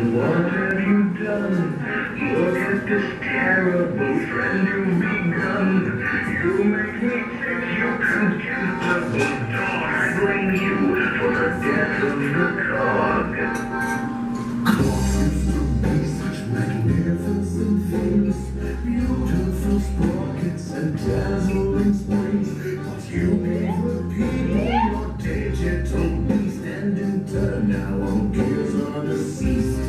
What have you done? Look at this terrible friend you've begun. You make me sick, you contemptible dog. I blame you for the death of the cog. Used such magnificent things, beautiful sprockets and dazzling springs, but you gave the people your digital turned turn now all gears on deceased.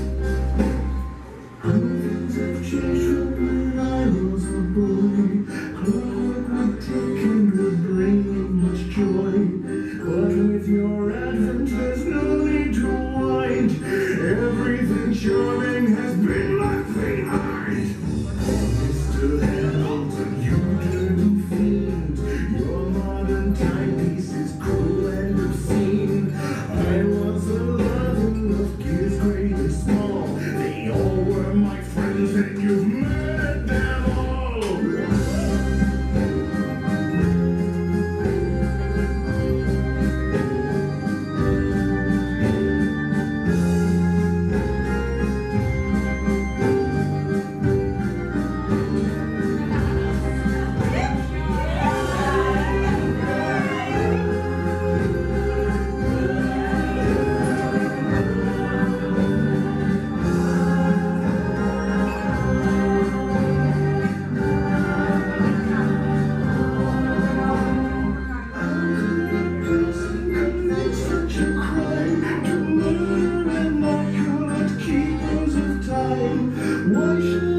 my friends and you Jesus.